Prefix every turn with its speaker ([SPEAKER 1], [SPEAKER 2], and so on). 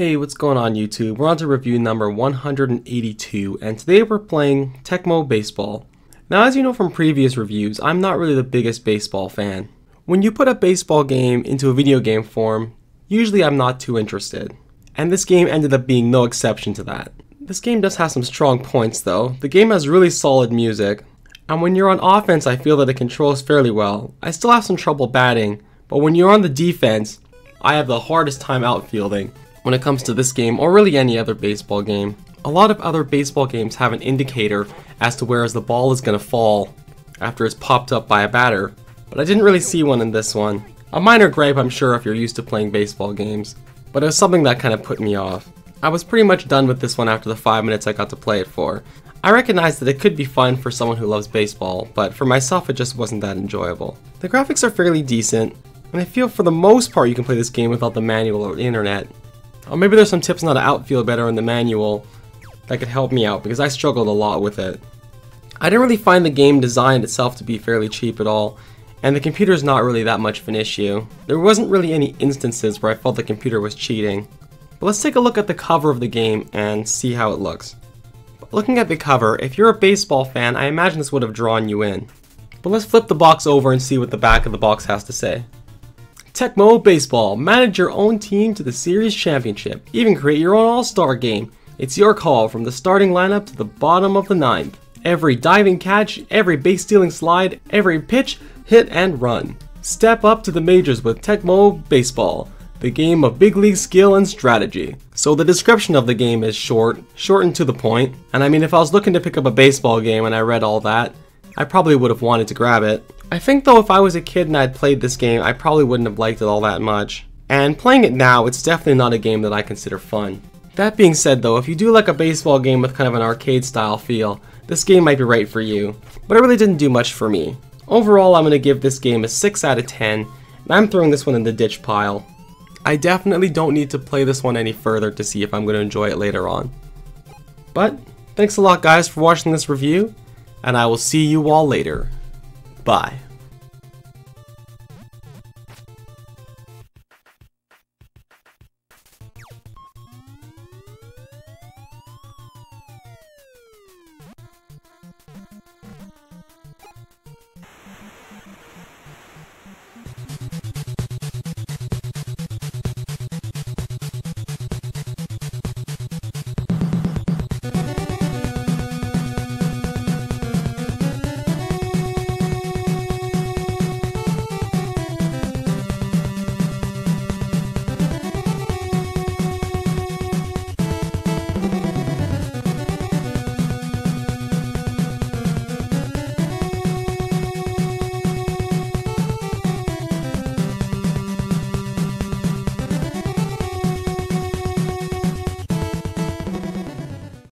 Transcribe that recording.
[SPEAKER 1] Hey, what's going on YouTube? We're on to review number 182, and today we're playing Tecmo Baseball. Now, as you know from previous reviews, I'm not really the biggest baseball fan. When you put a baseball game into a video game form, usually I'm not too interested. And this game ended up being no exception to that. This game does have some strong points though. The game has really solid music. And when you're on offense, I feel that it controls fairly well. I still have some trouble batting, but when you're on the defense, I have the hardest time outfielding when it comes to this game or really any other baseball game. A lot of other baseball games have an indicator as to where the ball is going to fall after it's popped up by a batter, but I didn't really see one in this one. A minor gripe I'm sure if you're used to playing baseball games, but it was something that kind of put me off. I was pretty much done with this one after the 5 minutes I got to play it for. I recognize that it could be fun for someone who loves baseball, but for myself it just wasn't that enjoyable. The graphics are fairly decent, and I feel for the most part you can play this game without the manual or the internet. Or maybe there's some tips on how to outfield better in the manual that could help me out because I struggled a lot with it. I didn't really find the game designed itself to be fairly cheap at all, and the computer is not really that much of an issue. There wasn't really any instances where I felt the computer was cheating. But let's take a look at the cover of the game and see how it looks. Looking at the cover, if you're a baseball fan, I imagine this would have drawn you in. But let's flip the box over and see what the back of the box has to say. Tecmo Baseball. Manage your own team to the series championship. Even create your own all-star game. It's your call from the starting lineup to the bottom of the ninth. Every diving catch, every base stealing slide, every pitch, hit and run. Step up to the majors with Tecmo Baseball, the game of big league skill and strategy. So the description of the game is short, short and to the point, and I mean if I was looking to pick up a baseball game and I read all that, I probably would have wanted to grab it. I think though if I was a kid and I'd played this game, I probably wouldn't have liked it all that much. And playing it now, it's definitely not a game that I consider fun. That being said though, if you do like a baseball game with kind of an arcade style feel, this game might be right for you. But it really didn't do much for me. Overall, I'm going to give this game a 6 out of 10, and I'm throwing this one in the ditch pile. I definitely don't need to play this one any further to see if I'm going to enjoy it later on. But, thanks a lot guys for watching this review, and I will see you all later. Bye.